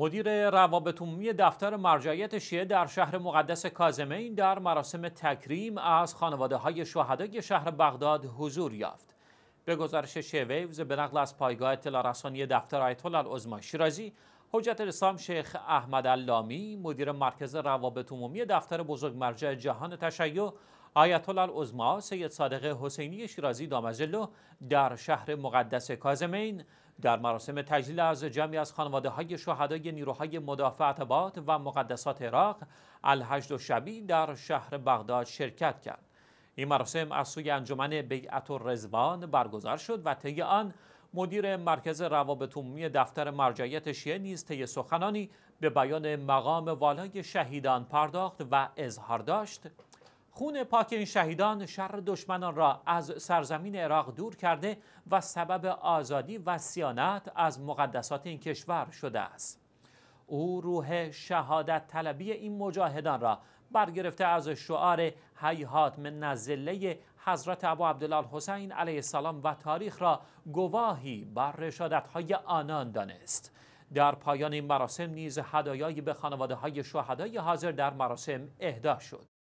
مدیر روابط عمومی دفتر مرجعیت شیعه در شهر مقدس کازمین در مراسم تکریم از خانواده های شهدای شهر بغداد حضور یافت. به گزارش شیویوز به نقل از پایگاه اطلاع رسانی دفتر آیت الله شیرازی حجت الاسلام شیخ احمد اللامی مدیر مرکز روابط عمومی دفتر بزرگ مرجع جهان تشیع آیت الله العظما سید صادق حسینی شیرازی دامزلو در شهر مقدس کازمین در مراسم تجلیل از جمعی از خانواده های شهدای نیروهای مدافعت باد و مقدسات عراق الحجد و شبی در شهر بغداد شرکت کرد. این مراسم از سوی انجمن بیعت و رزوان برگزار شد و طی آن مدیر مرکز روابط عمومی دفتر مرجعیت شیعه نیز طی سخنانی به بیان مقام والای شهیدان پرداخت و اظهار داشت خون پاک این شهیدان شر دشمنان را از سرزمین عراق دور کرده و سبب آزادی و سیانت از مقدسات این کشور شده است. او روح شهادت طلبی این مجاهدان را برگرفته از شعار حیات من نزله حضرت ابو عبدالله حسین علیه السلام و تاریخ را گواهی بر رشادت های آنان دانست. در پایان این مراسم نیز هدایایی به خانواده های شهدای حاضر در مراسم اهدا شد.